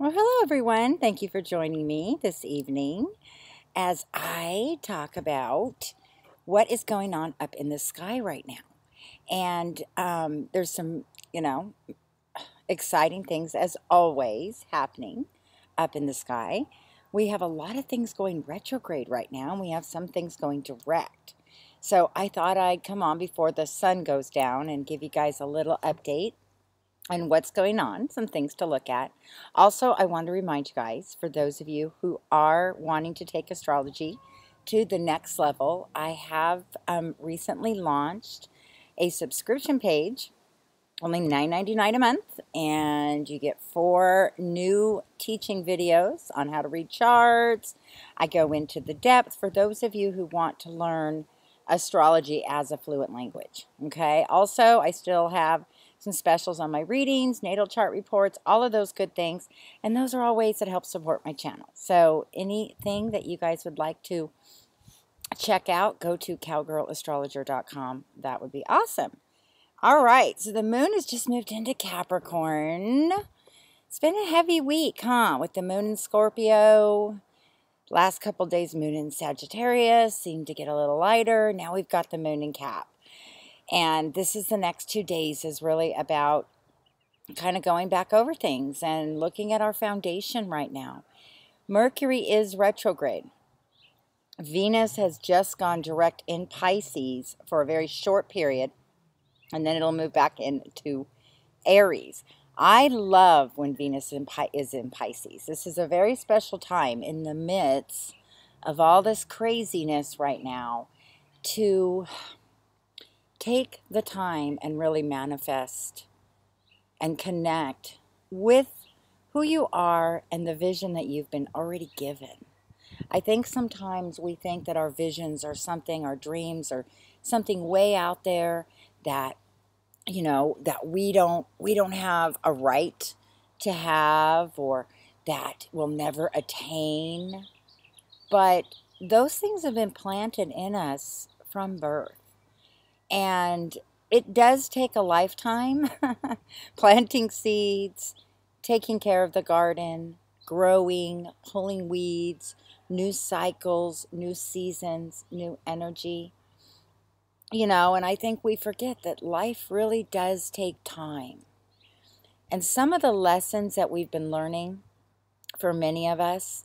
Well, hello everyone. Thank you for joining me this evening as I talk about what is going on up in the sky right now. And um, there's some, you know, exciting things as always happening up in the sky. We have a lot of things going retrograde right now, and we have some things going direct. So I thought I'd come on before the sun goes down and give you guys a little update and what's going on, some things to look at. Also, I want to remind you guys, for those of you who are wanting to take astrology to the next level, I have um, recently launched a subscription page, only $9.99 a month, and you get four new teaching videos on how to read charts. I go into the depth for those of you who want to learn astrology as a fluent language. Okay, also, I still have some specials on my readings, natal chart reports, all of those good things. And those are all ways that help support my channel. So anything that you guys would like to check out, go to cowgirlastrologer.com. That would be awesome. All right, so the moon has just moved into Capricorn. It's been a heavy week, huh? With the moon in Scorpio. Last couple days, moon in Sagittarius seemed to get a little lighter. Now we've got the moon in Cap. And this is the next two days is really about kind of going back over things and looking at our foundation right now. Mercury is retrograde. Venus has just gone direct in Pisces for a very short period, and then it'll move back into Aries. I love when Venus is in Pisces. This is a very special time in the midst of all this craziness right now to take the time and really manifest and connect with who you are and the vision that you've been already given. I think sometimes we think that our visions are something, our dreams are something way out there that you know that we don't we don't have a right to have or that we'll never attain. But those things have been planted in us from birth. And it does take a lifetime planting seeds, taking care of the garden, growing, pulling weeds, new cycles, new seasons, new energy. You know, and I think we forget that life really does take time. And some of the lessons that we've been learning for many of us,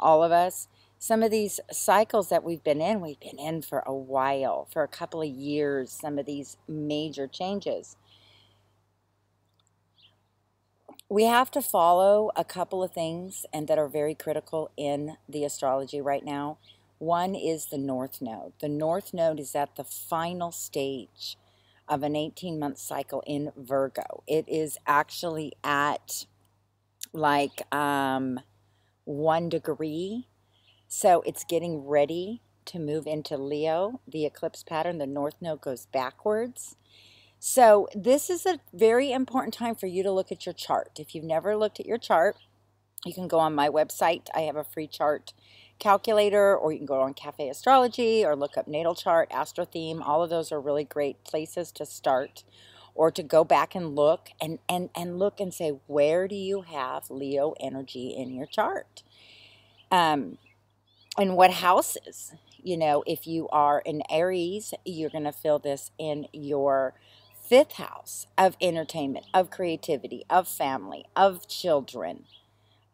all of us, some of these cycles that we've been in, we've been in for a while, for a couple of years, some of these major changes. We have to follow a couple of things and that are very critical in the astrology right now. One is the North Node. The North Node is at the final stage of an 18 month cycle in Virgo. It is actually at like um, one degree so it's getting ready to move into Leo. The eclipse pattern, the north node goes backwards. So this is a very important time for you to look at your chart. If you've never looked at your chart, you can go on my website. I have a free chart calculator, or you can go on Cafe Astrology or look up natal chart, Astrotheme. All of those are really great places to start or to go back and look and, and, and look and say, where do you have Leo energy in your chart? Um, and what houses. You know, if you are an Aries, you're going to feel this in your fifth house of entertainment, of creativity, of family, of children,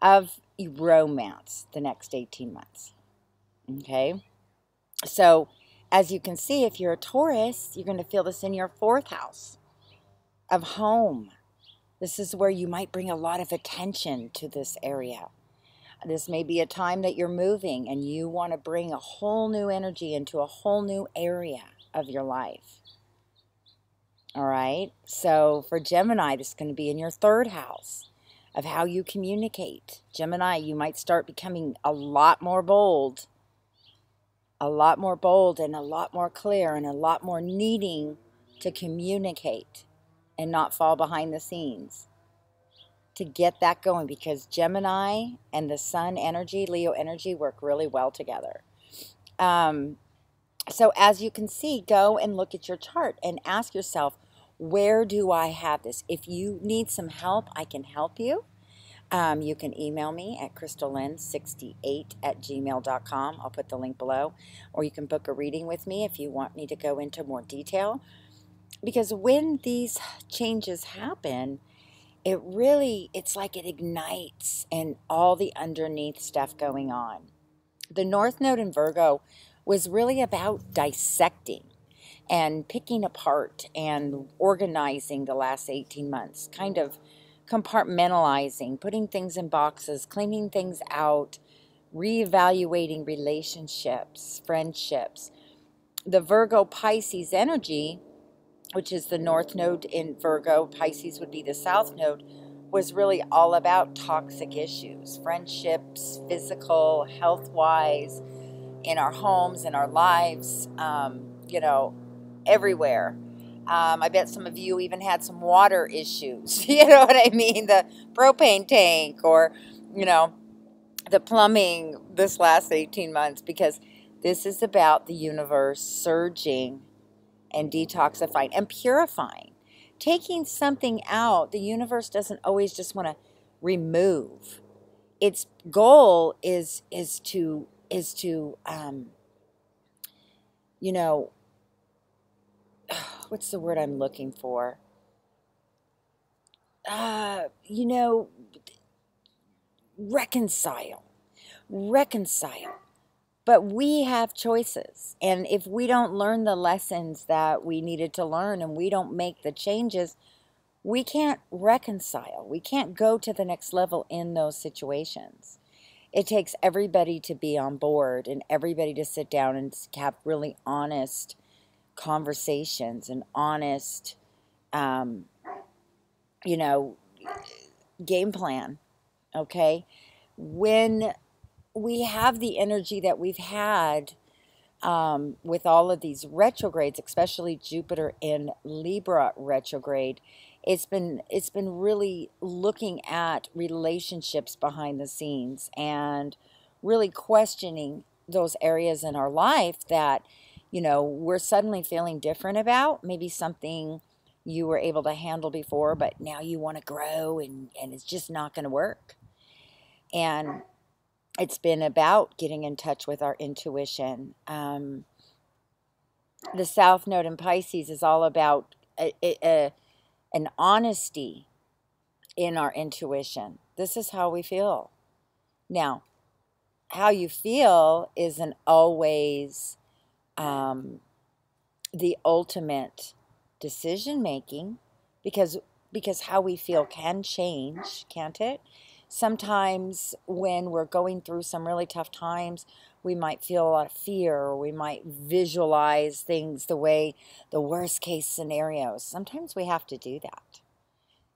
of romance the next 18 months. Okay? So, as you can see, if you're a Taurus, you're going to feel this in your fourth house of home. This is where you might bring a lot of attention to this area. This may be a time that you're moving and you want to bring a whole new energy into a whole new area of your life. All right. So for Gemini, this is going to be in your third house of how you communicate. Gemini, you might start becoming a lot more bold, a lot more bold and a lot more clear and a lot more needing to communicate and not fall behind the scenes to get that going because Gemini and the Sun energy, Leo energy, work really well together. Um, so as you can see, go and look at your chart and ask yourself, where do I have this? If you need some help, I can help you. Um, you can email me at chrystallynn68 at gmail.com. I'll put the link below. Or you can book a reading with me if you want me to go into more detail. Because when these changes happen, it really, it's like it ignites and all the underneath stuff going on. The North Node in Virgo was really about dissecting and picking apart and organizing the last 18 months, kind of compartmentalizing, putting things in boxes, cleaning things out, reevaluating relationships, friendships. The Virgo Pisces energy, which is the north node in Virgo, Pisces would be the south node, was really all about toxic issues, friendships, physical, health wise, in our homes, in our lives, um, you know, everywhere. Um, I bet some of you even had some water issues. you know what I mean? The propane tank or, you know, the plumbing this last 18 months because this is about the universe surging and detoxifying and purifying. Taking something out, the universe doesn't always just want to remove. Its goal is is to is to um, you know what's the word I'm looking for? Uh, you know, reconcile. Reconcile. But we have choices. And if we don't learn the lessons that we needed to learn and we don't make the changes, we can't reconcile. We can't go to the next level in those situations. It takes everybody to be on board and everybody to sit down and have really honest conversations and honest, um, you know, game plan. Okay. When we have the energy that we've had um, with all of these retrogrades, especially Jupiter in Libra retrograde, it's been it's been really looking at relationships behind the scenes and really questioning those areas in our life that you know, we're suddenly feeling different about, maybe something you were able to handle before, but now you want to grow and, and it's just not going to work. And it's been about getting in touch with our intuition. Um, the South Node in Pisces is all about a, a, a, an honesty in our intuition. This is how we feel. Now, how you feel isn't always um, the ultimate decision making because because how we feel can change, can't it? Sometimes when we're going through some really tough times, we might feel a lot of fear or we might visualize things the way the worst case scenarios. Sometimes we have to do that.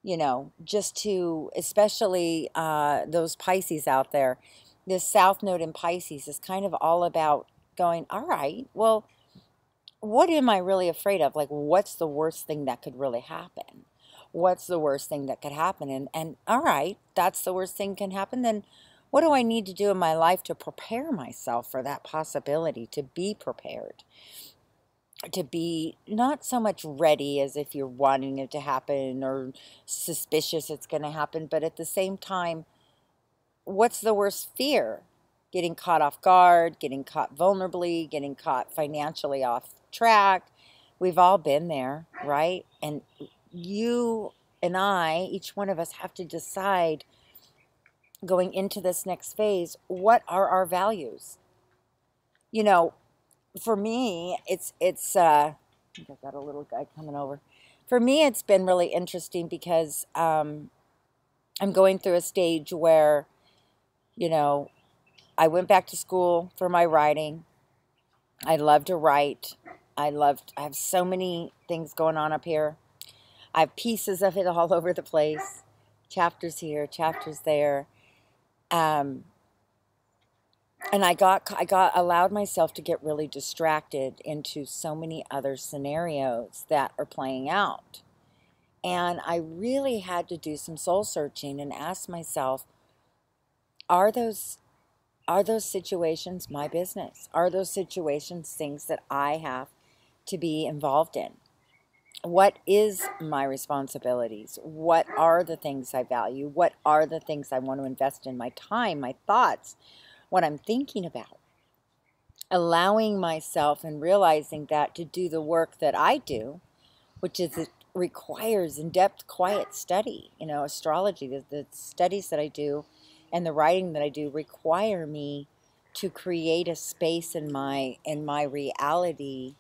You know, just to, especially uh, those Pisces out there, this South Node in Pisces is kind of all about going, all right, well, what am I really afraid of? Like, what's the worst thing that could really happen? What's the worst thing that could happen? And, and all right, that's the worst thing can happen. Then what do I need to do in my life to prepare myself for that possibility, to be prepared? to be not so much ready as if you're wanting it to happen or suspicious it's going to happen, but at the same time, what's the worst fear? getting caught off guard, getting caught vulnerably, getting caught financially off track. We've all been there, right? And you and I, each one of us, have to decide going into this next phase what are our values? You know, for me, it's, it's, uh, I've got a little guy coming over. For me, it's been really interesting because um, I'm going through a stage where, you know, I went back to school for my writing. I love to write. I loved, I have so many things going on up here. I have pieces of it all over the place. Chapters here, chapters there. Um, and I got, I got, allowed myself to get really distracted into so many other scenarios that are playing out. And I really had to do some soul searching and ask myself, are those are those situations my business? Are those situations things that I have to be involved in? What is my responsibilities? What are the things I value? What are the things I want to invest in my time, my thoughts, what I'm thinking about? Allowing myself and realizing that to do the work that I do, which is it requires in-depth quiet study, you know, astrology, the, the studies that I do and the writing that I do require me to create a space in my in my reality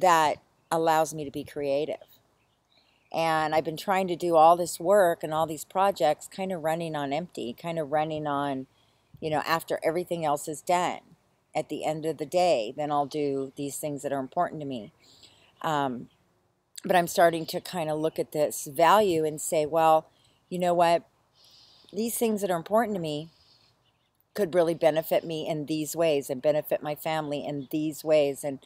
that allows me to be creative. And I've been trying to do all this work and all these projects kind of running on empty, kind of running on, you know, after everything else is done. At the end of the day, then I'll do these things that are important to me. Um, but I'm starting to kind of look at this value and say, well, you know what? These things that are important to me could really benefit me in these ways and benefit my family in these ways. And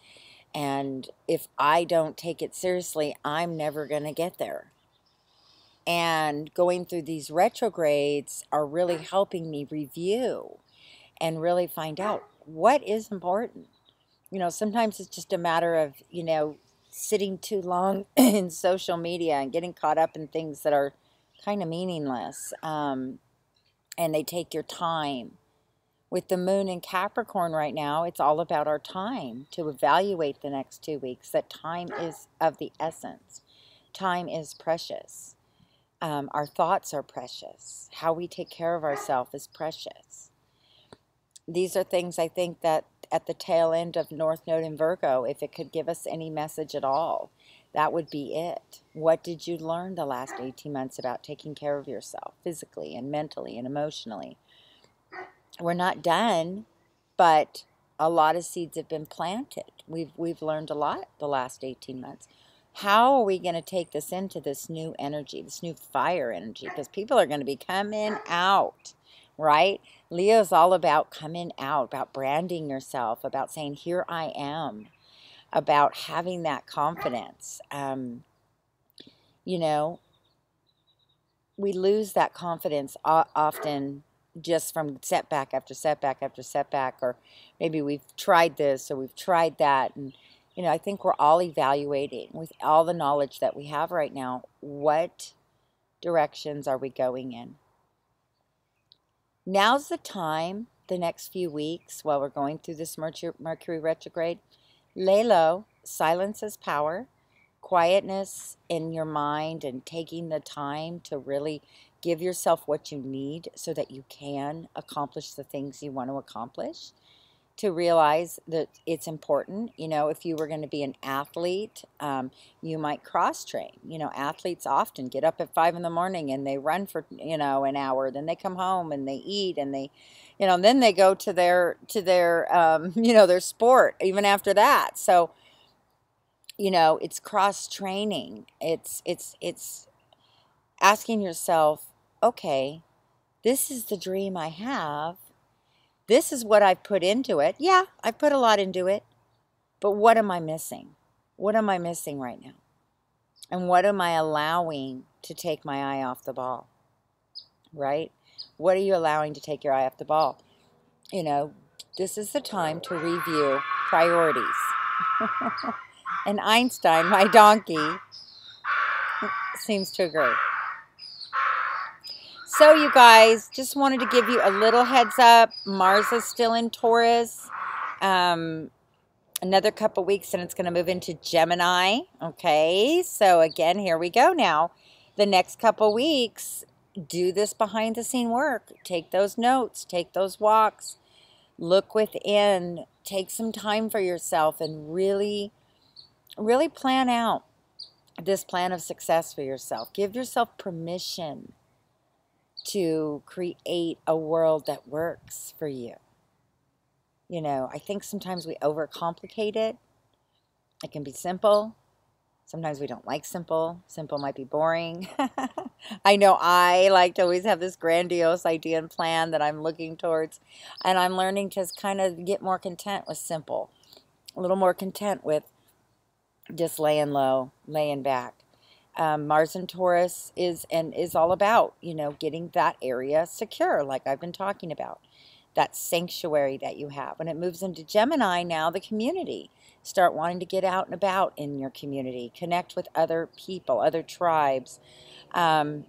and if I don't take it seriously, I'm never going to get there. And going through these retrogrades are really helping me review and really find out what is important. You know, sometimes it's just a matter of, you know, sitting too long in social media and getting caught up in things that are kind of meaningless. Um, and they take your time with the moon in Capricorn right now, it's all about our time to evaluate the next two weeks. That time is of the essence. Time is precious. Um, our thoughts are precious. How we take care of ourselves is precious. These are things I think that at the tail end of North Node in Virgo, if it could give us any message at all, that would be it. What did you learn the last 18 months about taking care of yourself physically and mentally and emotionally? We're not done, but a lot of seeds have been planted. We've we've learned a lot the last 18 months. How are we going to take this into this new energy, this new fire energy? Because people are going to be coming out, right? Leo is all about coming out, about branding yourself, about saying, Here I am, about having that confidence. Um, you know, we lose that confidence often just from setback after setback after setback, or maybe we've tried this or we've tried that. And, you know, I think we're all evaluating with all the knowledge that we have right now what directions are we going in? Now's the time, the next few weeks, while we're going through this Mercury retrograde, lay low, silence is power, quietness in your mind, and taking the time to really Give yourself what you need so that you can accomplish the things you want to accomplish. To realize that it's important. You know, if you were going to be an athlete, um, you might cross train. You know, athletes often get up at five in the morning and they run for, you know, an hour. Then they come home and they eat and they, you know, and then they go to their, to their, um, you know, their sport even after that. So, you know, it's cross training. It's, it's, it's asking yourself, okay, this is the dream I have. This is what I've put into it. Yeah, I've put a lot into it. But what am I missing? What am I missing right now? And what am I allowing to take my eye off the ball? Right? What are you allowing to take your eye off the ball? You know, this is the time to review priorities. and Einstein, my donkey, seems to agree. So, you guys, just wanted to give you a little heads up. Mars is still in Taurus. Um, another couple weeks and it's going to move into Gemini. Okay, so again, here we go now. The next couple weeks, do this behind the scene work. Take those notes, take those walks, look within, take some time for yourself, and really, really plan out this plan of success for yourself. Give yourself permission to create a world that works for you. You know, I think sometimes we overcomplicate it. It can be simple. Sometimes we don't like simple. Simple might be boring. I know I like to always have this grandiose idea and plan that I'm looking towards. And I'm learning to kind of get more content with simple, a little more content with just laying low, laying back um, Mars and Taurus is and is all about you know getting that area secure, like I've been talking about, that sanctuary that you have. When it moves into Gemini now, the community, start wanting to get out and about in your community, connect with other people, other tribes. Um,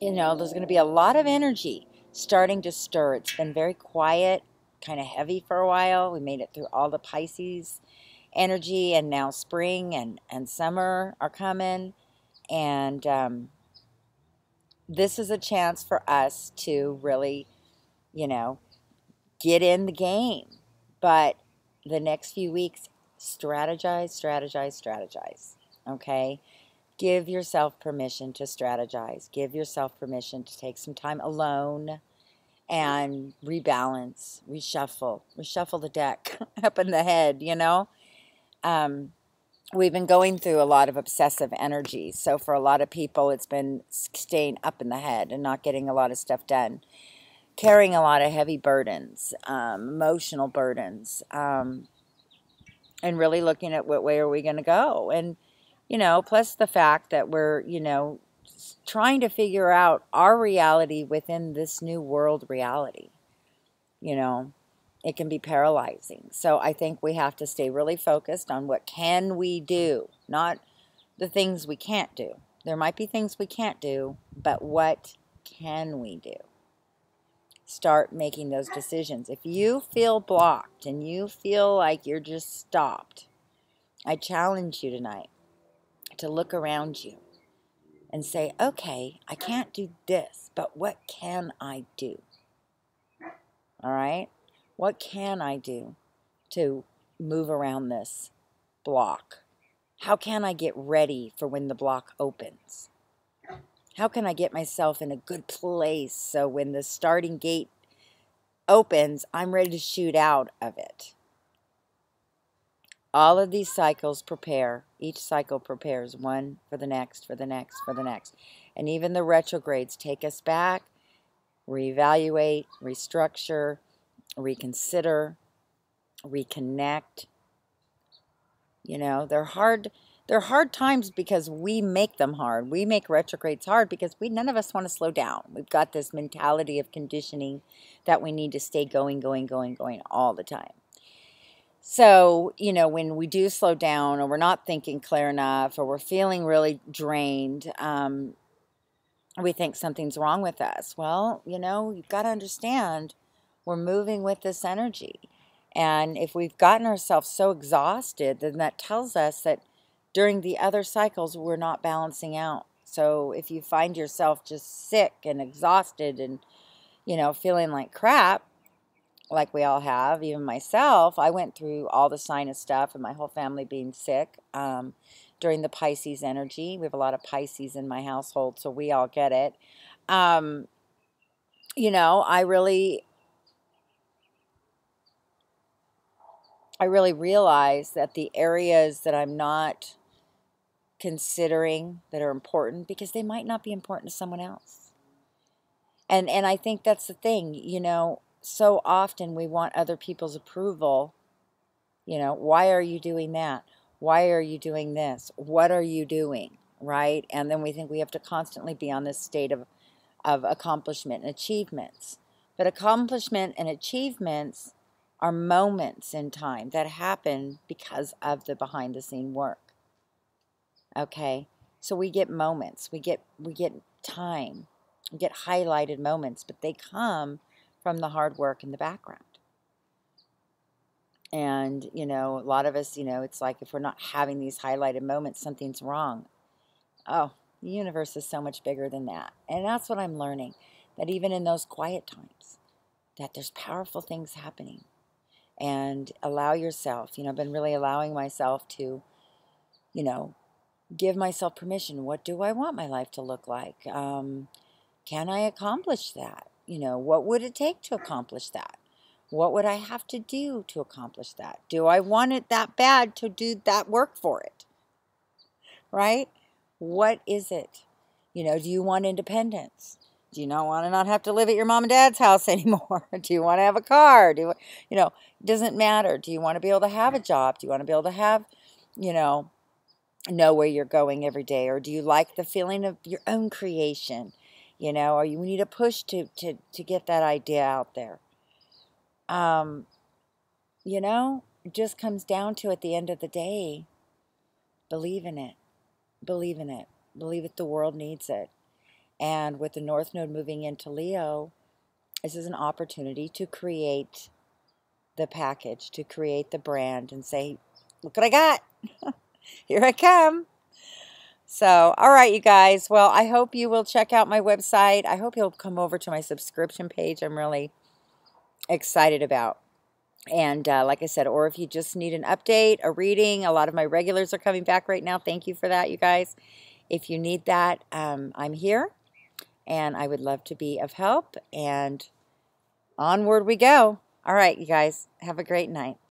you know, there's going to be a lot of energy starting to stir. It's been very quiet, kind of heavy for a while. We made it through all the Pisces energy, and now spring and, and summer are coming. And um, this is a chance for us to really, you know, get in the game. But the next few weeks, strategize, strategize, strategize. Okay? Give yourself permission to strategize. Give yourself permission to take some time alone and rebalance, reshuffle, reshuffle the deck up in the head, you know? Um, we've been going through a lot of obsessive energy. So for a lot of people, it's been staying up in the head and not getting a lot of stuff done. Carrying a lot of heavy burdens, um, emotional burdens, um, and really looking at what way are we going to go. And, you know, plus the fact that we're, you know, trying to figure out our reality within this new world reality. You know, it can be paralyzing. So I think we have to stay really focused on what can we do, not the things we can't do. There might be things we can't do, but what can we do? Start making those decisions. If you feel blocked and you feel like you're just stopped, I challenge you tonight to look around you and say, okay, I can't do this, but what can I do? All right? What can I do to move around this block? How can I get ready for when the block opens? How can I get myself in a good place so when the starting gate opens, I'm ready to shoot out of it? All of these cycles prepare, each cycle prepares one for the next, for the next, for the next. And even the retrogrades take us back, reevaluate, restructure, reconsider, reconnect. You know, they're hard they're hard times because we make them hard. We make retrogrades hard because we none of us want to slow down. We've got this mentality of conditioning that we need to stay going, going, going, going all the time. So, you know, when we do slow down or we're not thinking clear enough or we're feeling really drained, um, we think something's wrong with us. Well, you know, you've got to understand we're moving with this energy. And if we've gotten ourselves so exhausted, then that tells us that during the other cycles, we're not balancing out. So if you find yourself just sick and exhausted and, you know, feeling like crap, like we all have, even myself, I went through all the sinus stuff and my whole family being sick um, during the Pisces energy. We have a lot of Pisces in my household, so we all get it. Um, you know, I really I really realize that the areas that I'm not considering that are important because they might not be important to someone else. And and I think that's the thing, you know, so often we want other people's approval. You know, why are you doing that? Why are you doing this? What are you doing? Right? And then we think we have to constantly be on this state of of accomplishment and achievements. But accomplishment and achievements are moments in time that happen because of the behind the scene work. Okay? So we get moments, we get we get time, we get highlighted moments, but they come from the hard work in the background. And, you know, a lot of us, you know, it's like if we're not having these highlighted moments, something's wrong. Oh, the universe is so much bigger than that. And that's what I'm learning that even in those quiet times, that there's powerful things happening and allow yourself. You know, I've been really allowing myself to, you know, give myself permission. What do I want my life to look like? Um, can I accomplish that? You know, what would it take to accomplish that? What would I have to do to accomplish that? Do I want it that bad to do that work for it? Right? What is it? You know, do you want independence? Do you not want to not have to live at your mom and dad's house anymore? Do you want to have a car? Do you, you know, it doesn't matter. Do you want to be able to have a job? Do you want to be able to have, you know, know where you're going every day? Or do you like the feeling of your own creation? You know, or you need a push to, to, to get that idea out there. Um, you know, it just comes down to at the end of the day, believe in it. Believe in it. Believe that the world needs it. And with the North Node moving into Leo, this is an opportunity to create the package, to create the brand and say, look what I got. Here I come. So, all right, you guys. Well, I hope you will check out my website. I hope you'll come over to my subscription page. I'm really excited about. And uh, like I said, or if you just need an update, a reading, a lot of my regulars are coming back right now. Thank you for that, you guys. If you need that, um, I'm here and I would love to be of help. And onward we go. All right, you guys, have a great night.